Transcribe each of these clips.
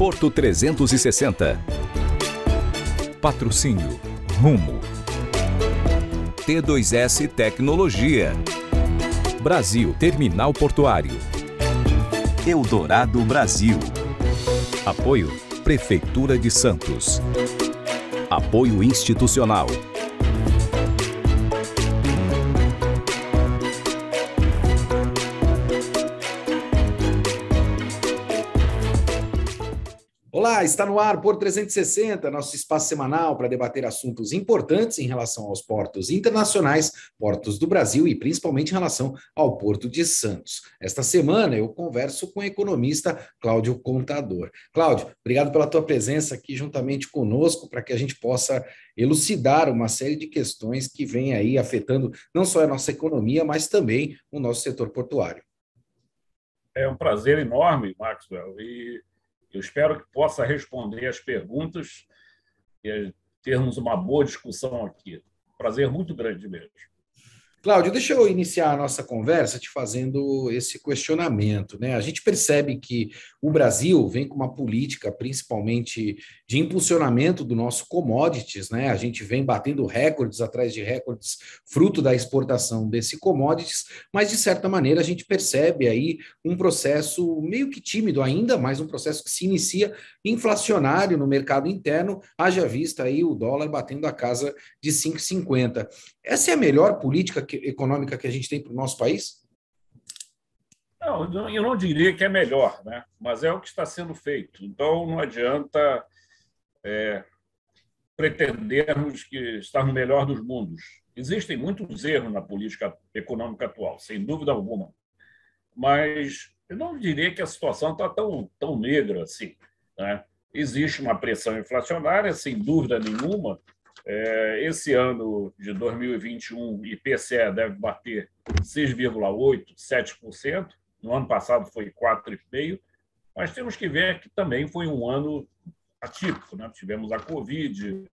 Porto 360. Patrocínio Rumo. T2S Tecnologia. Brasil Terminal Portuário. Eldorado Brasil. Apoio Prefeitura de Santos. Apoio institucional. Está no ar por 360, nosso espaço semanal para debater assuntos importantes em relação aos portos internacionais, portos do Brasil e principalmente em relação ao Porto de Santos. Esta semana eu converso com o economista Cláudio Contador. Cláudio, obrigado pela tua presença aqui juntamente conosco para que a gente possa elucidar uma série de questões que vêm aí afetando não só a nossa economia, mas também o nosso setor portuário. É um prazer enorme, Maxwell, e eu espero que possa responder as perguntas e termos uma boa discussão aqui. Prazer muito grande mesmo. Cláudio, deixa eu iniciar a nossa conversa te fazendo esse questionamento. Né? A gente percebe que o Brasil vem com uma política, principalmente de impulsionamento do nosso commodities, né? A gente vem batendo recordes atrás de recordes, fruto da exportação desse commodities, mas de certa maneira a gente percebe aí um processo meio que tímido ainda, mas um processo que se inicia inflacionário no mercado interno, haja vista aí o dólar batendo a casa de 5,50. Essa é a melhor política econômica que a gente tem para o nosso país? Não, eu não diria que é melhor, né? mas é o que está sendo feito. Então, não adianta é, pretendermos que está no melhor dos mundos. Existem muitos erros na política econômica atual, sem dúvida alguma. Mas eu não diria que a situação está tão, tão negra assim. Né? Existe uma pressão inflacionária, sem dúvida nenhuma, é, esse ano de 2021, o IPCE deve bater 6,8%, 7%. No ano passado foi 4,5%. Mas temos que ver que também foi um ano atípico. Né? Tivemos a Covid,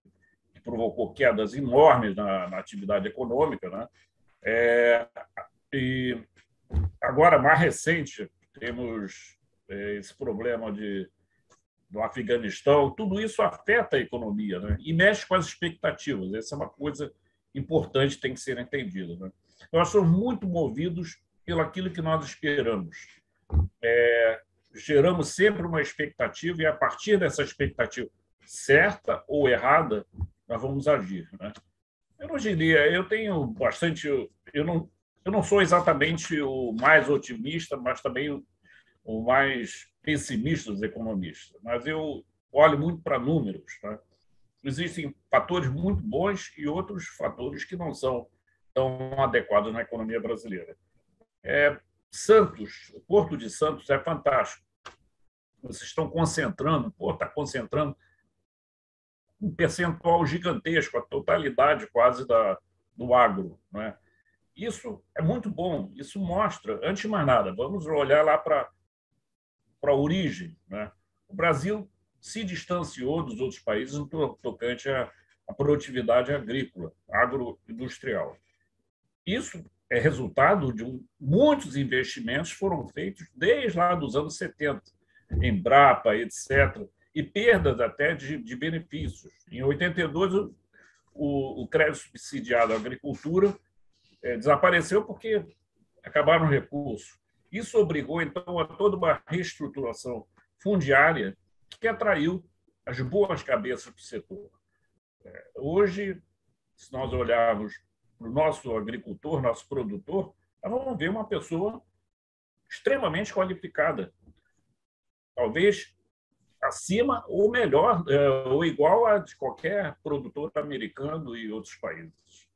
que provocou quedas enormes na, na atividade econômica. Né? É, e agora, mais recente, temos é, esse problema de do Afeganistão, tudo isso afeta a economia né? e mexe com as expectativas. Essa é uma coisa importante, tem que ser entendida. Né? Nós somos muito movidos pelo aquilo que nós esperamos. É, geramos sempre uma expectativa e, a partir dessa expectativa, certa ou errada, nós vamos agir. Né? Eu não diria, eu tenho bastante. Eu não, eu não sou exatamente o mais otimista, mas também o, mais pessimista dos economistas, mas eu olho muito para números. Tá? Existem fatores muito bons e outros fatores que não são tão adequados na economia brasileira. É, Santos, o Porto de Santos é fantástico. Vocês estão concentrando, pô, está concentrando um percentual gigantesco, a totalidade quase da, do agro. Né? Isso é muito bom, isso mostra, antes de mais nada, vamos olhar lá para a origem. Né? O Brasil se distanciou dos outros países no tocante à produtividade agrícola, agroindustrial. Isso é resultado de um, muitos investimentos foram feitos desde lá dos anos 70, em Brapa, etc., e perdas até de, de benefícios. Em 82, o, o, o crédito subsidiado à agricultura é, desapareceu porque acabaram os recursos. Isso obrigou, então, a toda uma reestruturação fundiária que atraiu as boas cabeças do setor. É, hoje, se nós olharmos para o nosso agricultor, nosso produtor, nós vamos ver uma pessoa extremamente qualificada. Talvez acima ou melhor, é, ou igual a de qualquer produtor americano e outros países.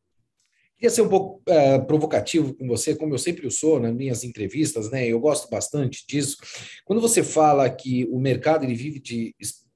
Queria ser um pouco uh, provocativo com você, como eu sempre sou nas minhas entrevistas, né? Eu gosto bastante disso. Quando você fala que o mercado ele vive de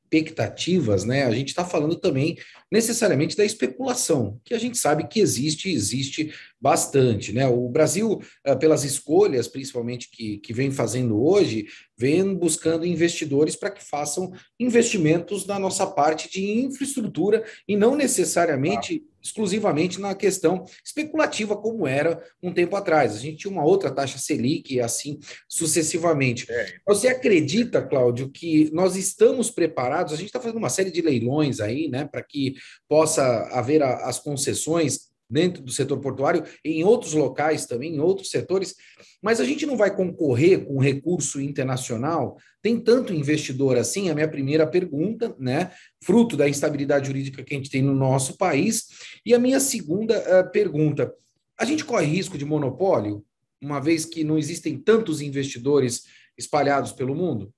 expectativas, né? A gente está falando também necessariamente da especulação, que a gente sabe que existe, existe bastante, né? O Brasil, uh, pelas escolhas, principalmente que, que vem fazendo hoje, vem buscando investidores para que façam investimentos na nossa parte de infraestrutura e não necessariamente exclusivamente na questão especulativa, como era um tempo atrás. A gente tinha uma outra taxa Selic e assim sucessivamente. É. Você acredita, Cláudio, que nós estamos preparados? A gente está fazendo uma série de leilões aí, né, para que possa haver a, as concessões dentro do setor portuário, em outros locais também, em outros setores, mas a gente não vai concorrer com recurso internacional? Tem tanto investidor assim? A minha primeira pergunta, né? Fruto da instabilidade jurídica que a gente tem no nosso país. E a minha segunda uh, pergunta: a gente corre risco de monopólio, uma vez que não existem tantos investidores espalhados pelo mundo?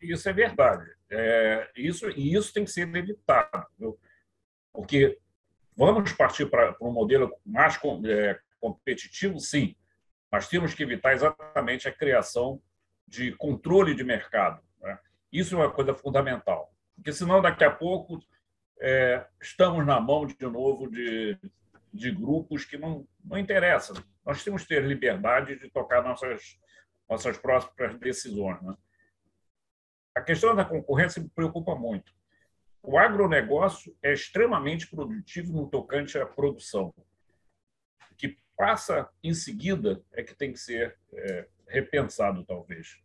Isso é verdade. É, isso, e isso tem que ser evitado, viu? porque Vamos partir para, um modelo mais é, competitivo? Sim, mas temos que evitar exatamente a criação de controle de mercado. Né? Isso é uma coisa fundamental, porque senão daqui a pouco é, estamos na mão de novo de, de grupos que não, não interessam. Nós temos que ter liberdade de tocar nossas, nossas próprias decisões. Né? A questão da concorrência me preocupa muito. O agronegócio é extremamente produtivo no tocante à produção. O que passa em seguida é que tem que ser é, repensado, talvez.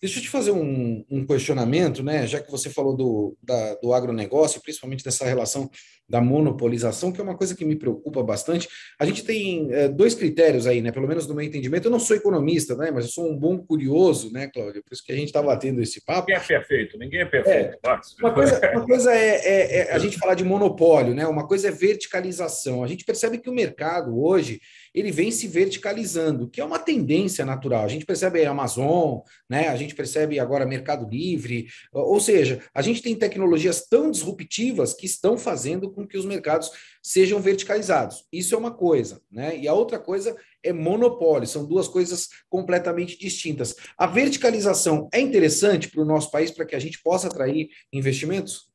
Deixa eu te fazer um, um, questionamento, né? Já que você falou do, da, do agronegócio, principalmente dessa relação da monopolização, que é uma coisa que me preocupa bastante. A gente tem é, dois critérios aí, né? Pelo menos no meu entendimento. Eu não sou economista, né? Mas eu sou um bom curioso, né, Cláudio? Por isso que a gente está batendo esse papo. Ninguém é perfeito, ninguém é perfeito. É, uma coisa, uma coisa é, é, é a gente falar de monopólio, né? Uma coisa é verticalização. A gente percebe que o mercado hoje ele vem se verticalizando, que é uma tendência natural. A gente percebe a Amazon, né? A gente percebe agora Mercado Livre, ou seja, a gente tem tecnologias tão disruptivas que estão fazendo com que os mercados sejam verticalizados. Isso é uma coisa, né? E a outra coisa é monopólio, são duas coisas completamente distintas. A verticalização é interessante para o nosso país para que a gente possa atrair investimentos?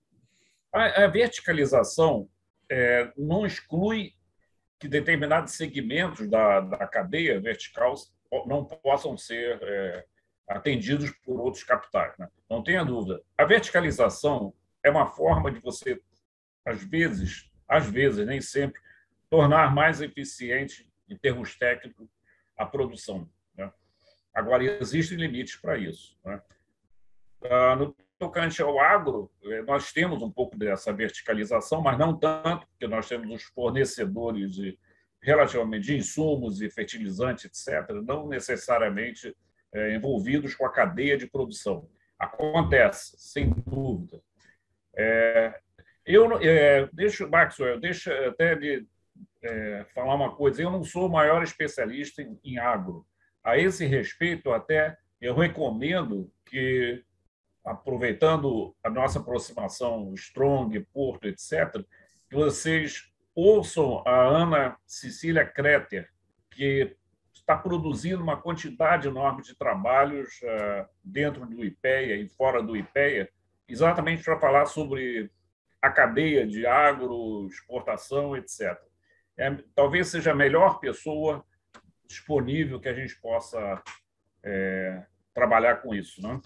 A, a verticalização é, não exclui que determinados segmentos da, da cadeia vertical não possam ser é, atendidos por outros capitais. Né? Não tenha dúvida. A verticalização é uma forma de você, às vezes, às vezes, nem sempre, tornar mais eficiente, em termos técnicos, a produção. Né? Agora, existem limites para isso. Né? Ah, no tocante ao agro, eh, nós temos um pouco dessa verticalização, mas não tanto, porque nós temos os fornecedores de, relativamente de insumos e fertilizantes, etc., não necessariamente é, envolvidos com a cadeia de produção. Acontece, sem dúvida. É, eu é, deixa, Maxwell, deixa até de é, falar uma coisa. Eu não sou o maior especialista em, em agro. A esse respeito, até eu recomendo que aproveitando a nossa aproximação Strong, Porto, etc., que vocês ouçam a Ana Cecília Kreter, que está produzindo uma quantidade enorme de trabalhos uh, dentro do IPEA e fora do IPEA, exatamente para falar sobre a cadeia de agro, exportação, etc. É, talvez seja a melhor pessoa disponível que a gente possa é, trabalhar com isso. Né?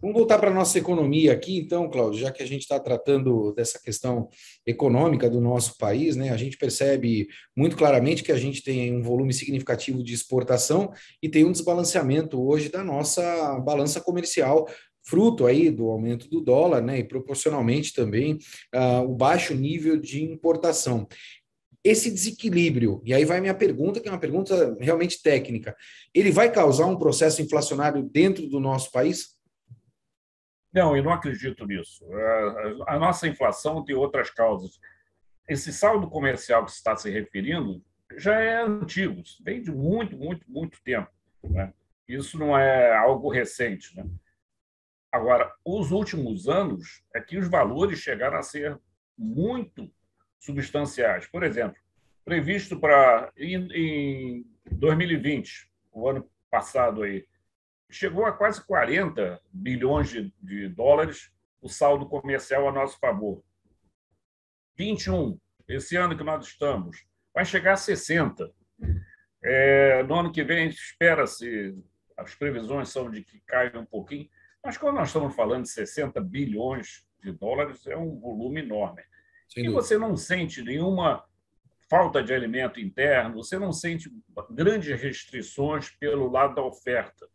Vamos voltar para a nossa economia aqui, então, Cláudio, já que a gente está tratando dessa questão econômica do nosso país, né? A gente percebe muito claramente que a gente tem um volume significativo de exportação e tem um desbalanceamento hoje da nossa balança comercial fruto aí do aumento do dólar, né, e proporcionalmente também uh, o baixo nível de importação. Esse desequilíbrio, e aí vai minha pergunta, que é uma pergunta realmente técnica, ele vai causar um processo inflacionário dentro do nosso país? Não, eu não acredito nisso. A nossa inflação tem outras causas. Esse saldo comercial que você está se referindo já é antigo, vem de muito, muito, muito tempo. Né? Isso não é algo recente. Né? Agora, os últimos anos é que os valores chegaram a ser muito substanciais. Por exemplo, previsto para em 2020, o ano passado aí, chegou a quase 40 bilhões de, de dólares o saldo comercial a nosso favor. 21, esse ano que nós estamos, vai chegar a 60. É, no ano que vem, espera-se, as previsões são de que caia um pouquinho, mas quando nós estamos falando de 60 bilhões de dólares, é um volume enorme. e você não sente nenhuma falta de alimento interno, você não sente grandes restrições pelo lado da oferta.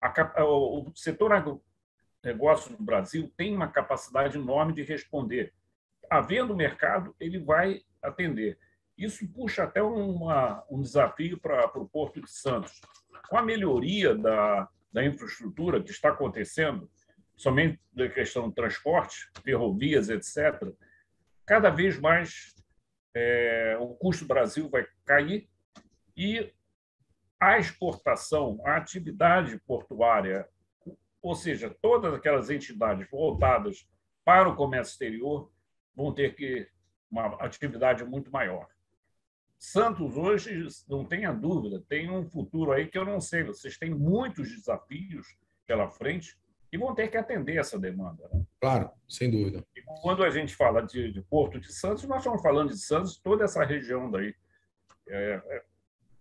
A, o setor agronegócio no Brasil tem uma capacidade enorme de responder. Havendo mercado, ele vai atender. Isso puxa até uma, um desafio para, para o Porto de Santos. Com a melhoria da, da infraestrutura que está acontecendo, somente da questão do transporte, ferrovias, etc., cada vez mais é, o custo do Brasil vai cair e a exportação, a atividade portuária, ou seja, todas aquelas entidades voltadas para o comércio exterior vão ter que uma atividade muito maior. Santos hoje, não tenha dúvida, tem um futuro aí que eu não sei. Vocês têm muitos desafios pela frente e vão ter que atender essa demanda. Né? Claro, sem dúvida. E quando a gente fala de, de, Porto de Santos, nós estamos falando de Santos, toda essa região daí. É,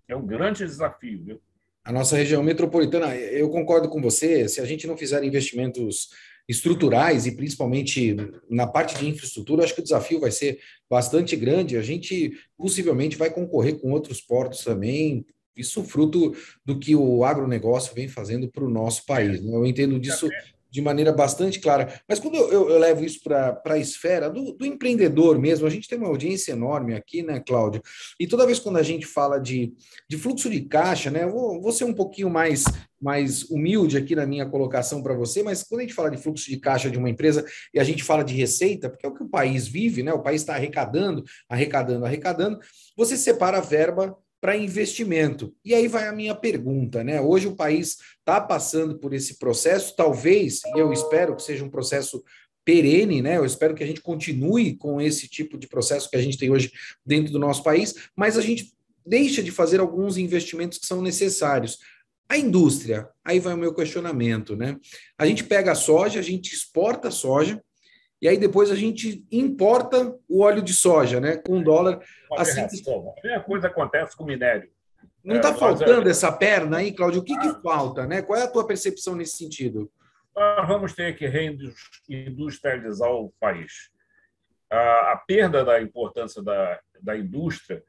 é, um grande desafio. Viu? A nossa região metropolitana, eu concordo com você, se a gente não fizer investimentos estruturais e principalmente na parte de infraestrutura, acho que o desafio vai ser bastante grande. A gente possivelmente vai concorrer com outros portos também, isso fruto do que o agronegócio vem fazendo para o nosso país. Né? Eu entendo disso de maneira bastante clara. Mas quando eu, eu, eu levo isso para a esfera do, do, empreendedor mesmo, a gente tem uma audiência enorme aqui, né, Cláudio? E toda vez quando a gente fala de, de fluxo de caixa, né, vou, vou ser um pouquinho mais, mais humilde aqui na minha colocação para você, mas quando a gente fala de fluxo de caixa de uma empresa e a gente fala de receita, porque é o que o país vive, né? O país está arrecadando, arrecadando, arrecadando, você separa a verba para investimento. E aí vai a minha pergunta, né? Hoje o país está passando por esse processo, talvez, eu espero que seja um processo perene, né? Eu espero que a gente continue com esse tipo de processo que a gente tem hoje dentro do nosso país, mas a gente deixa de fazer alguns investimentos que são necessários. A indústria, aí vai o meu questionamento, né? A gente pega a soja, a gente exporta a soja, e aí depois a gente importa o óleo de soja, né? Com dólar. Assim, a mesma coisa acontece com o minério. Não está é, faltando é... essa perna aí, Cláudio? O que, ah. que falta, né? Qual é a tua percepção nesse sentido? Nós vamos ter que reindustrializar o país. A, a perda da importância da, da indústria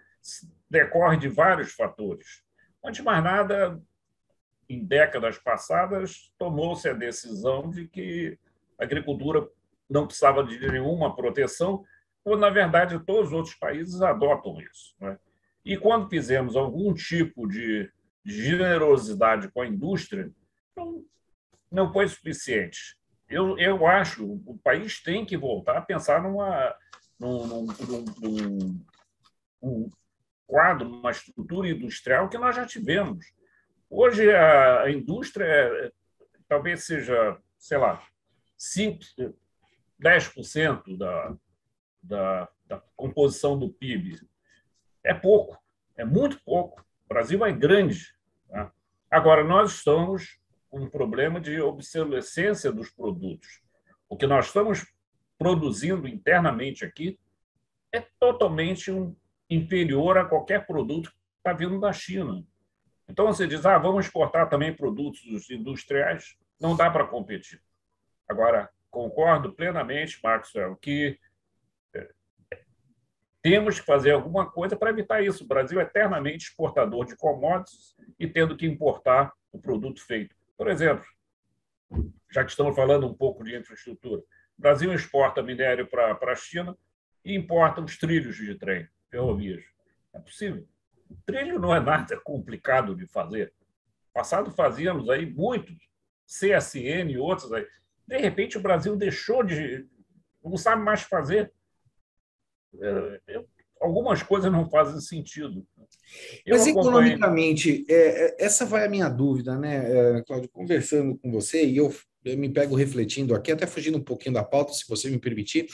decorre de vários fatores. Antes de mais nada, em décadas passadas, tomou-se a decisão de que a agricultura não precisava de nenhuma proteção, quando, na verdade, todos os outros países adotam isso. Né? E quando fizemos algum tipo de generosidade com a indústria, não, não foi suficiente. Eu, eu acho o país tem que voltar a pensar numa, num, num, num, num quadro, numa estrutura industrial que nós já tivemos. Hoje, a, indústria é, talvez seja, sei lá, 5, 10% da, da, da composição do PIB. É pouco, é muito pouco. O Brasil é grande. Tá? Agora, nós estamos com um problema de obsolescência dos produtos. O que nós estamos produzindo internamente aqui é totalmente um, inferior a qualquer produto que está vindo da China. Então, você diz, ah, vamos exportar também produtos industriais. Não dá para competir. Agora, concordo plenamente, Marcos, que é, temos que fazer alguma coisa para evitar isso. O Brasil é eternamente exportador de commodities e tendo que importar o produto feito. Por exemplo, já que estamos falando um pouco de infraestrutura, o Brasil exporta minério para a China e importa os trilhos de trem, ferrovias. É possível. O trilho não é nada complicado de fazer. Passado fazíamos aí muitos, CSN e outros aí. De repente, o Brasil deixou de. não sabe mais fazer. É, algumas coisas não fazem sentido. Eu Mas economicamente, é, é, essa vai a minha dúvida, né, é, Cláudio? Conversando com você, e eu, eu me pego refletindo aqui, até fugindo um pouquinho da pauta, se você me permitir,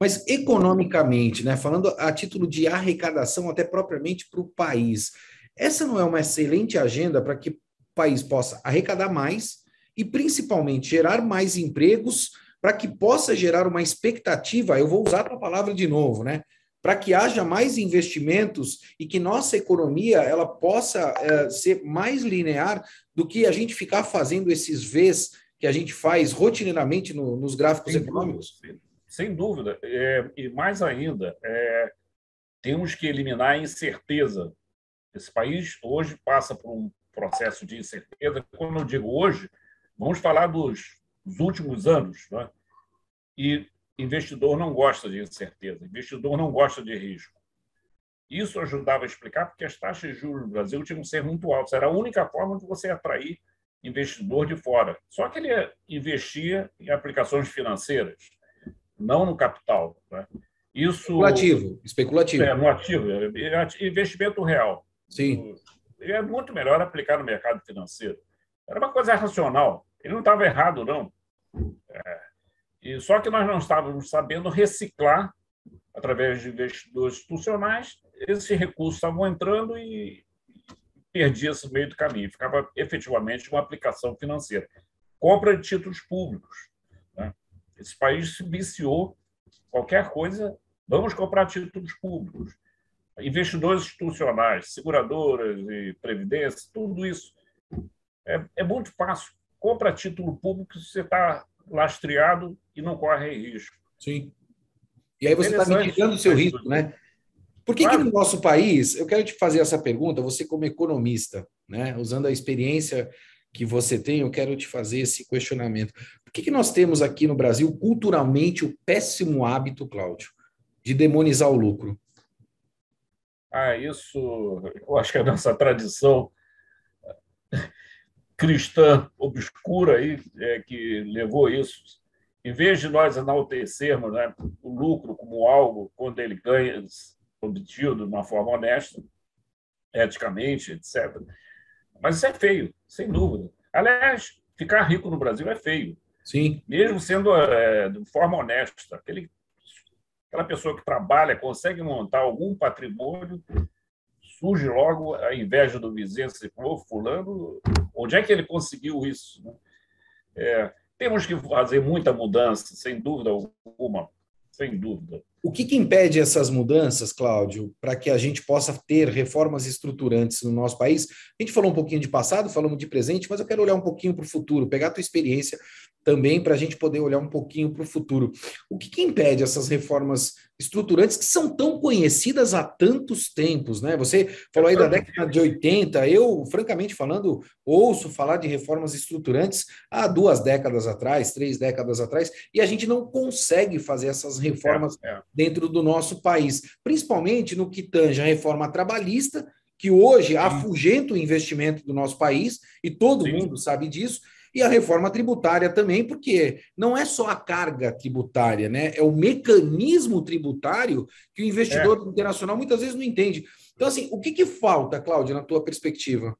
mas economicamente, né, falando a título de arrecadação, até propriamente para o país, essa não é uma excelente agenda para que o país possa arrecadar mais e principalmente gerar mais empregos para que possa gerar uma expectativa, eu vou usar a palavra de novo, né? Para que haja mais investimentos e que nossa economia ela possa é, ser mais linear do que a gente ficar fazendo esses Vs que a gente faz rotineiramente no, nos gráficos sem econômicos. Dúvida, sem dúvida. É, e mais ainda, é, temos que eliminar a incerteza. Esse país hoje passa por um processo de incerteza. Quando eu digo hoje, vamos falar dos, dos últimos anos. Né? E investidor não gosta de incerteza, investidor não gosta de risco. Isso ajudava a explicar porque as taxas de juros no Brasil tinham que ser muito altas. Era a única forma de você atrair investidor de fora. Só que ele investia em aplicações financeiras, não no capital. Né? Isso, especulativo. Especulativo. É, no ativo. É, é investimento real. Sim. É muito melhor aplicar no mercado financeiro. Era uma coisa racional. Ele não estava errado, não. É, e só que nós não estávamos sabendo reciclar, através de investidores institucionais, esses recursos estavam entrando e perdia-se no meio do caminho. Ficava efetivamente uma aplicação financeira. Compra de títulos públicos. Né? Esse país se viciou qualquer coisa, vamos comprar títulos públicos. Investidores institucionais, seguradoras e previdência, tudo isso. É, é muito fácil. Compra título público se você está lastreado e não corre risco. Sim. E aí você está mitigando o seu risco, né? Por que, claro. que no nosso país, eu quero te fazer essa pergunta, você como economista, né, usando a experiência que você tem, eu quero te fazer esse questionamento. Por que, que nós temos aqui no Brasil, culturalmente, o péssimo hábito, Cláudio, de demonizar o lucro? Ah, isso, eu acho que é a nossa tradição cristã obscura aí é que levou isso. Em vez de nós enaltecermos né, o lucro como algo quando ele ganha obtido de uma forma honesta, eticamente, etc. Mas isso é feio, sem dúvida. Aliás, ficar rico no Brasil é feio. Sim. Mesmo sendo é, de forma honesta. Aquele, aquela pessoa que trabalha, consegue montar algum patrimônio, surge logo a inveja do vizinho, assim, pô, fulano, onde é que ele conseguiu isso? É, temos que fazer muita mudança, sem dúvida alguma, sem dúvida. O que, que impede essas mudanças, Cláudio, para que a gente possa ter reformas estruturantes no nosso país? A gente falou um pouquinho de passado, falamos de presente, mas eu quero olhar um pouquinho para o futuro, pegar a tua experiência também para a gente poder olhar um pouquinho para o futuro. O que, que, impede essas reformas estruturantes que são tão conhecidas há tantos tempos, né? Você falou aí da década de 80, eu, francamente falando, ouço falar de reformas estruturantes há duas décadas atrás, três décadas atrás, e a gente não consegue fazer essas reformas é, é. dentro do nosso país, principalmente no que tange a reforma trabalhista, que hoje afugenta o investimento do nosso país, e todo Sim. mundo sabe disso, e a reforma tributária também, porque não é só a carga tributária, né? É o mecanismo tributário que o investidor é. internacional muitas vezes não entende. Então, assim, o que, que falta, Cláudia, na tua perspectiva?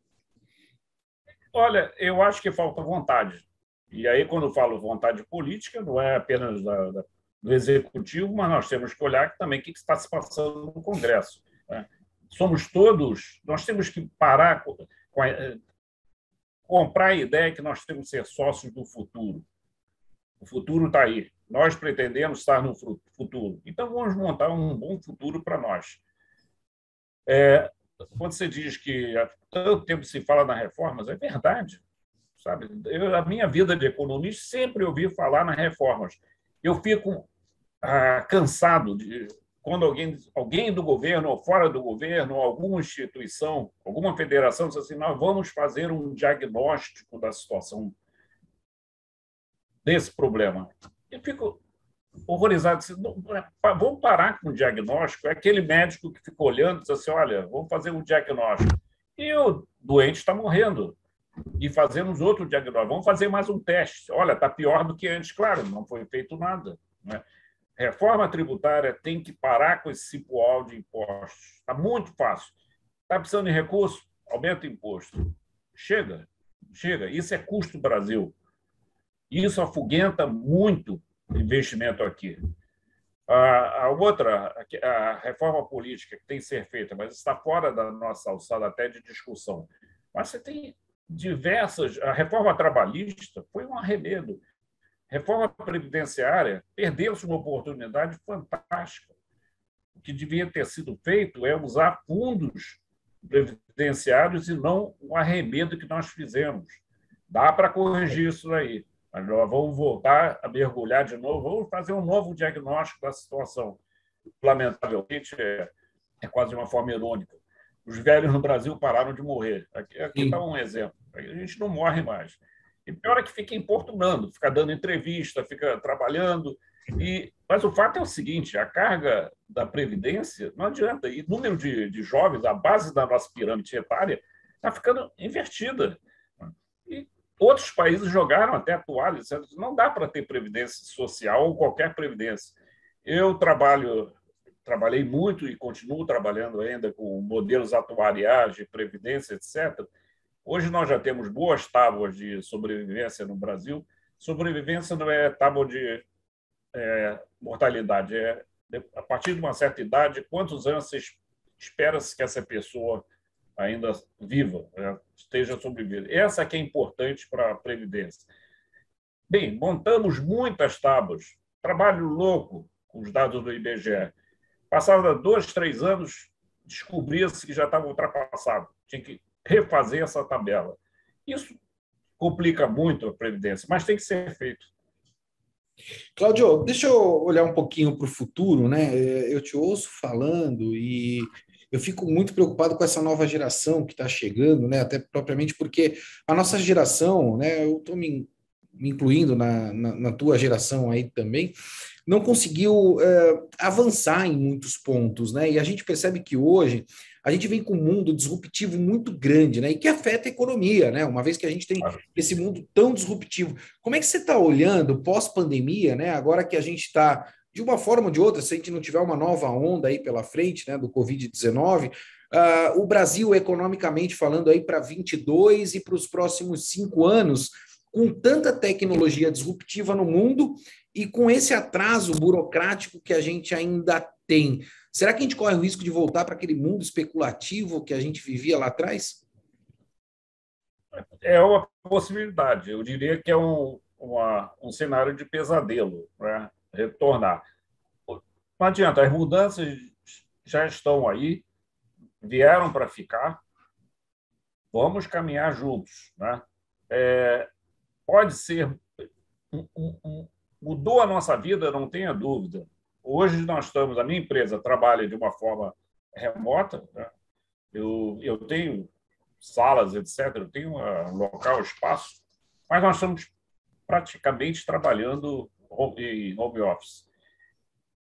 Olha, eu acho que falta vontade. E aí, quando eu falo vontade política, não é apenas da, da, do executivo, mas nós temos que olhar também o que está se passando no Congresso. Né? Somos todos, nós temos que parar comprar a ideia que nós temos que ser sócios do futuro. O futuro está aí. Nós pretendemos estar no futuro. Então, vamos montar um bom futuro para nós. É, quando você diz que há tanto tempo se fala na reformas, é verdade. Sabe? Eu, a minha vida de economista sempre ouvi falar nas reformas. Eu fico ah, cansado de quando alguém, alguém do governo ou fora do governo, alguma instituição, alguma federação diz assim, nós vamos fazer um diagnóstico da situação desse problema. Eu fico horrorizado. É, vamos parar com o diagnóstico. É aquele médico que fica olhando e diz assim, olha, vamos fazer um diagnóstico. E o doente está morrendo. E fazemos outro diagnóstico. Vamos fazer mais um teste. Olha, está pior do que antes. Claro, não foi feito nada. Né? Reforma tributária tem que parar com esse cipual de impostos. Está muito fácil. Está precisando de recurso? Aumenta o imposto. Chega, chega. Isso é custo Brasil. Isso afugenta muito investimento aqui. A, outra, a reforma política que tem que ser feita, mas está fora da nossa alçada até de discussão. Mas você tem diversas. A reforma trabalhista foi um arremedo reforma previdenciária, perdeu-se uma oportunidade fantástica. O que devia ter sido feito é usar fundos previdenciários e não o arremedo que nós fizemos. Dá para corrigir isso aí. Mas nós vamos voltar a mergulhar de novo, vamos fazer um novo diagnóstico da situação. Lamentavelmente, é, é quase de uma forma irônica. Os velhos no Brasil pararam de morrer. Aqui está um exemplo. A gente não morre mais. E pior é que fica importunando, fica dando entrevista, fica trabalhando. E, mas o fato é o seguinte: a carga da Previdência não adianta. E o número de, de jovens, a base da nossa pirâmide etária, está ficando invertida. E outros países jogaram até a toalha, dizendo que não dá para ter previdência social ou qualquer previdência. Eu trabalho, trabalhei muito e continuo trabalhando ainda com modelos atuariais de previdência, etc. Hoje nós já temos boas tábuas de sobrevivência no Brasil. Sobrevivência não é tábua de é, mortalidade, é a partir de uma certa idade, quantos anos espera-se que essa pessoa ainda viva, né, esteja sobrevivendo. Essa que é importante para a Previdência. Bem, montamos muitas tábuas, trabalho louco com os dados do IBGE. Passados dois, três anos, descobria-se que já estava ultrapassado. Tinha que refazer essa tabela. Isso complica muito a Previdência, mas tem que ser feito. Cláudio, deixa eu olhar um pouquinho para o futuro, né? Eu te ouço falando e eu fico muito preocupado com essa nova geração que está chegando, né? Até propriamente porque a nossa geração, né? Eu estou me, incluindo na, na, na, tua geração aí também, não conseguiu uh, avançar em muitos pontos, né? E a gente percebe que hoje a gente vem com um mundo disruptivo muito grande, né? E que afeta a economia, né? Uma vez que a gente tem esse mundo tão disruptivo. Como é que você está olhando pós-pandemia, né? Agora que a gente está, de uma forma ou de outra, se a gente não tiver uma nova onda aí pela frente, né, do Covid-19, uh, ah, o Brasil, economicamente falando, aí para 22 e para os próximos cinco anos, com tanta tecnologia disruptiva no mundo e com esse atraso burocrático que a gente ainda tem. Será que a gente corre o risco de voltar para aquele mundo especulativo que a gente vivia lá atrás? É uma possibilidade. Eu diria que é um, uma, um cenário de pesadelo, né? retornar. Não adianta, as mudanças já estão aí, vieram para ficar, vamos caminhar juntos. Né? É, pode ser. Um, um, mudou a nossa vida, não tenha dúvida. Hoje nós estamos, a minha empresa trabalha de uma forma remota. Né? Eu, eu tenho salas, etc. Eu tenho um local, espaço, mas nós estamos praticamente trabalhando em home office.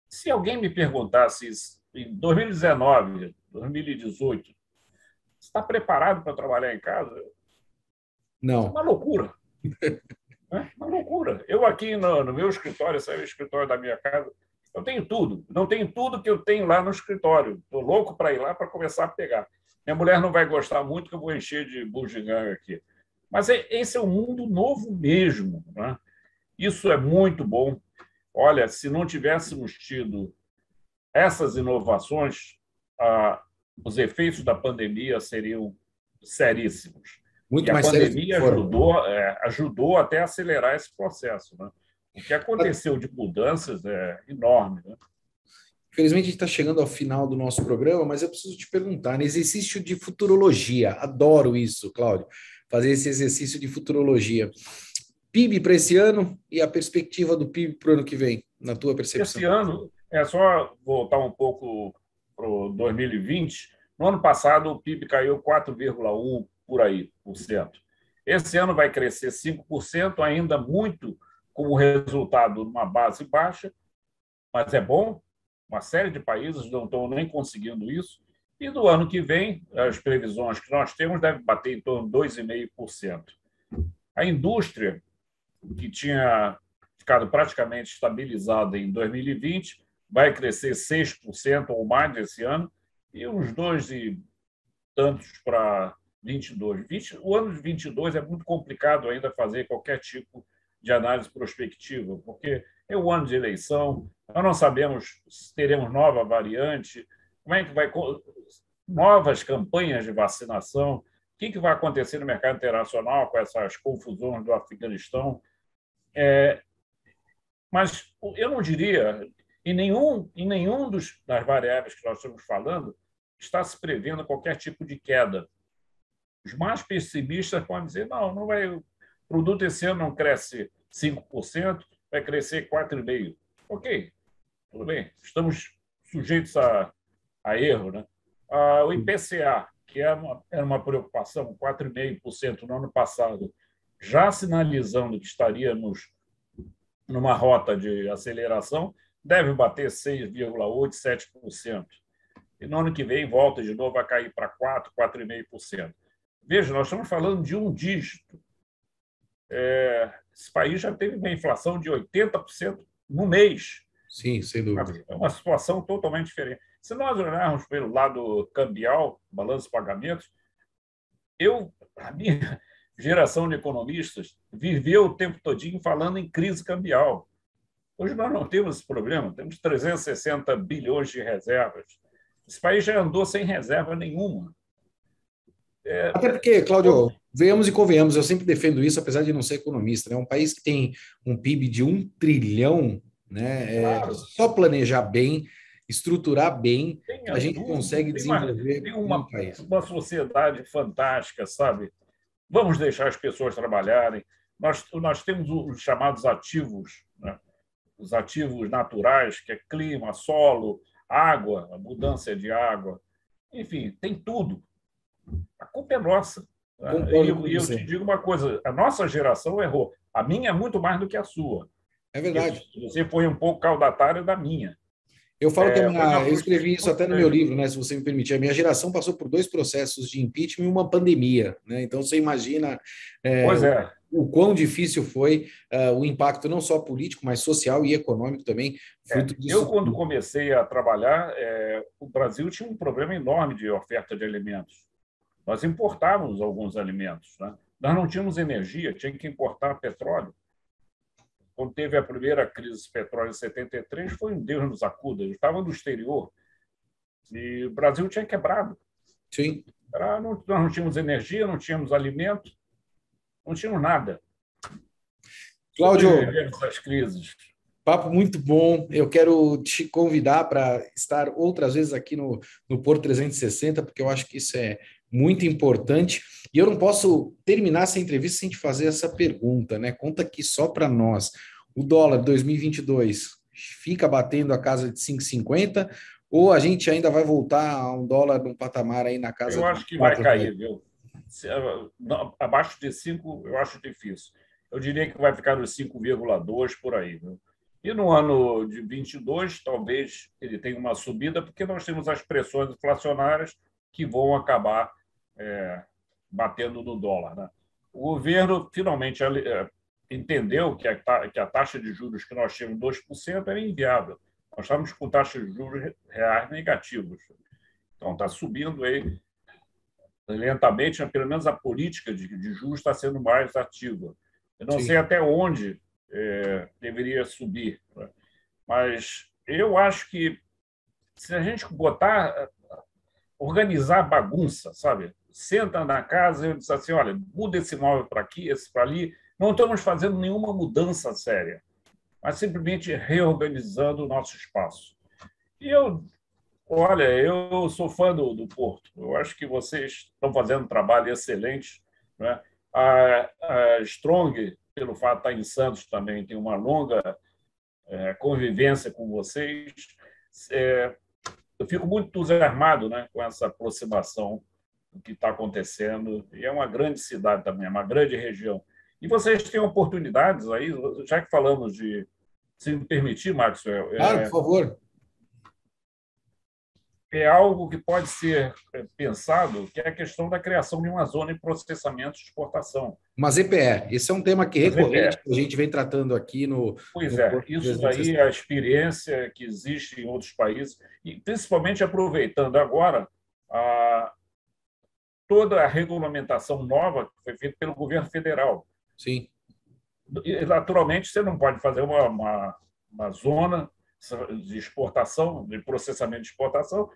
Se alguém me perguntasse em 2019, 2018, está preparado para trabalhar em casa? Não. É uma loucura. é uma loucura. Eu aqui no, no meu escritório, esse é o escritório da minha casa, eu tenho tudo. Não tenho tudo que eu tenho lá no escritório. Estou louco para ir lá para começar a pegar. Minha mulher não vai gostar muito que eu vou encher de bugiganga aqui. Mas é, esse é um mundo novo mesmo. Né? Isso é muito bom. Olha, se não tivéssemos tido essas inovações, ah, os efeitos da pandemia seriam seríssimos. Muito e mais a pandemia ajudou, é, ajudou até a acelerar esse processo. Né? O que aconteceu de mudanças é enorme. Né? Infelizmente, a gente está chegando ao final do nosso programa, mas eu preciso te perguntar: no exercício de futurologia, adoro isso, Cláudio, fazer esse exercício de futurologia. PIB para esse ano e a perspectiva do PIB para o ano que vem, na tua percepção? Esse ano, é só voltar um pouco para o 2020. No ano passado, o PIB caiu 4,1% por aí, por cento. Esse ano vai crescer 5%, ainda muito como resultado de uma base baixa, mas é bom. Uma série de países não estão nem conseguindo isso. E do ano que vem, as previsões que nós temos devem bater em torno de 2,5%. A indústria, que tinha ficado praticamente estabilizada em 2020, vai crescer 6% ou mais esse ano, e uns dois e tantos para 22. 20, o ano de 22 é muito complicado ainda fazer qualquer tipo de análise prospectiva, porque é o ano de eleição, nós não sabemos se teremos nova variante, como é que vai novas campanhas de vacinação, o que, que vai acontecer no mercado internacional com essas confusões do Afeganistão. É, mas eu não diria, em nenhum, em nenhum dos, das variáveis que nós estamos falando, está se prevendo qualquer tipo de queda. Os mais pessimistas podem dizer, não, não vai, o produto esse ano não cresce 5%, vai crescer 4,5%. Ok, tudo bem, estamos sujeitos a, a erro. Né? Ah, o IPCA, que era é uma, era uma preocupação, 4,5% no ano passado, já sinalizando que estaríamos numa rota de aceleração, deve bater 6,8%, 7%. E no ano que vem volta de novo a cair para 4%, 4,5%. Veja, nós estamos falando de um dígito. É, esse país já teve uma inflação de 80% no mês. Sim, sem dúvida. É uma situação totalmente diferente. Se nós olharmos pelo lado cambial, balanço de pagamentos, eu, a minha geração de economistas viveu o tempo todinho falando em crise cambial. Hoje nós não temos esse problema, temos 360 bilhões de reservas. Esse país já andou sem reserva nenhuma. É... Até porque, Cláudio, venhamos e convenhamos, eu sempre defendo isso, apesar de não ser economista. É né? um país que tem um PIB de um trilhão, né? É claro. só planejar bem, estruturar bem, tem a gente consegue desenvolver tem uma, um país. Uma sociedade fantástica, sabe? Vamos deixar as pessoas trabalharem. Nós, nós temos os chamados ativos, né? os ativos naturais, que é clima, solo, água, mudança de água. Enfim, tem tudo. A culpa é nossa. Né? E eu, eu te digo uma coisa: a nossa geração errou. A minha é muito mais do que a sua. É verdade. Você foi um pouco caudatário da minha. Eu falo é, que minha, eu escrevi isso até no meu livro, né? Se você me permitir. A minha geração passou por dois processos de impeachment e uma pandemia, né? Então você imagina é, é. o, o quão difícil foi uh, o impacto não só político, mas social e econômico também. É, eu quando comecei a trabalhar, é, o Brasil tinha um problema enorme de oferta de alimentos. Nós importávamos alguns alimentos, né? Nós não tínhamos energia, tinha que importar petróleo quando teve a primeira crise petróleo em 73, foi um Deus nos acuda. Eu estava no exterior e o Brasil tinha quebrado. Sim. Era, não, nós não tínhamos energia, não tínhamos alimento, não tínhamos nada. Cláudio, essas crises. Papo muito bom. Eu quero te convidar para estar outras vezes aqui no, no Porto 360, porque eu acho que isso é muito importante. E eu não posso terminar essa entrevista sem te fazer essa pergunta, né? Conta aqui só para nós. O dólar 2022 fica batendo a casa de 5,50 ou a gente ainda vai voltar a um dólar num patamar aí na casa Eu acho que vai cair, viu? Abaixo de 5, eu acho difícil. Eu diria que vai ficar nos 5,2 por aí, viu? E no ano de 22, talvez ele tenha uma subida, porque nós temos as pressões inflacionárias que vão acabar é, batendo no dólar. Né? O governo finalmente é, entendeu que a, taxa de juros que nós tínhamos, 2%, era inviável. Nós estávamos com taxas de juros reais negativos. Então, está subindo aí lentamente, mas pelo menos a política de, de juros está sendo mais ativa. Eu não Sim. sei até onde é, deveria subir, né? mas eu acho que se a gente botar organizar bagunça, sabe? Senta na casa e diz assim, olha, muda esse móvel para aqui, esse para ali. Não estamos fazendo nenhuma mudança séria, mas simplesmente reorganizando o nosso espaço. E eu, olha, eu sou fã do, do Porto. Eu acho que vocês estão fazendo um trabalho excelente. Né? A, a Strong, pelo fato de estar em Santos também, tem uma longa é, convivência com vocês. É, eu fico muito entusiasmado né, com essa aproximação do que está acontecendo. E é uma grande cidade também, é uma grande região. E vocês têm oportunidades aí, já que falamos de. Se me permitir, Maxwell. Claro, é, por favor é algo que pode ser é, pensado, que é a questão da criação de uma zona de processamento de exportação. Mas EPE, esse é um tema que recorrente que a gente vem tratando aqui no. Pois no é, isso aí é a experiência que existe em outros países, e principalmente aproveitando agora a, toda a regulamentação nova que foi feita pelo governo federal. Sim. E, naturalmente, você não pode fazer uma, uma, uma zona de exportação, de processamento de exportação,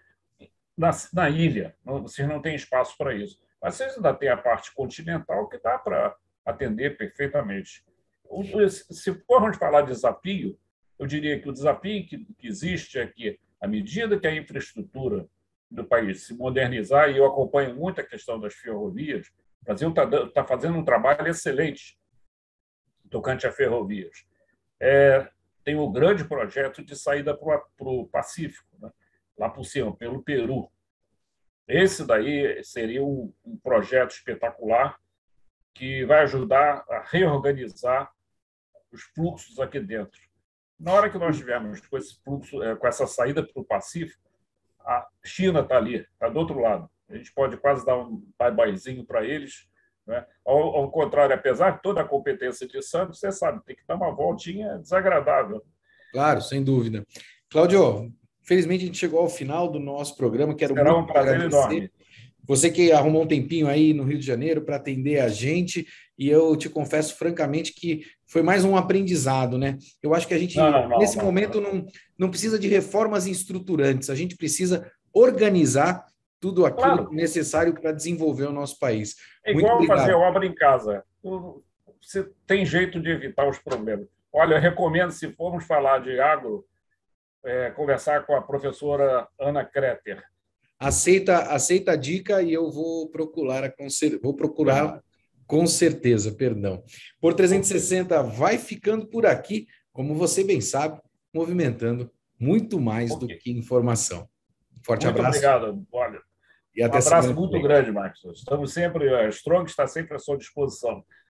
na, na ilha. Vocês não têm espaço para isso. Mas vocês ainda têm a parte continental que dá para atender perfeitamente. Se formos falar de desafio, eu diria que o desafio que, que existe é que, à medida que a infraestrutura do país se modernizar, e eu acompanho muito a questão das ferrovias, o Brasil está tá fazendo um trabalho excelente tocante a ferrovias. É, tem o grande projeto de saída para o Pacífico, né? Lá por cima, pelo Peru. Esse daí seria um, projeto espetacular que vai ajudar a reorganizar os fluxos aqui dentro. Na hora que nós tivermos com esse fluxo, é, com essa saída para o Pacífico, a China está ali, está do outro lado. A gente pode quase dar um bye-byezinho para eles. Né? Ao, ao, contrário, apesar de toda a competência de Santos, você sabe, tem que dar uma voltinha desagradável. Claro, sem dúvida. Cláudio, felizmente a gente chegou ao final do nosso programa. Quero Será muito um prazer agradecer. enorme. Você que arrumou um tempinho aí no Rio de Janeiro para atender a gente, e eu te confesso francamente que foi mais um aprendizado, né? Eu acho que a gente, não, não, nesse não, momento, não, não precisa de reformas estruturantes, a gente precisa organizar tudo aquilo claro. necessário para desenvolver o nosso país. É igual fazer obra em casa. Você tem jeito de evitar os problemas. Olha, eu recomendo, se formos falar de agro, é, conversar com a professora Ana Kreter. Aceita, aceita a dica e eu vou procurar, vou procurar com certeza, perdão. Por 360 vai ficando por aqui, como você bem sabe, movimentando muito mais okay. do que informação. Forte muito abraço. Obrigado. Olha, e até um abraço muito grande, Marcos. Estamos sempre, a Strong está sempre à sua disposição.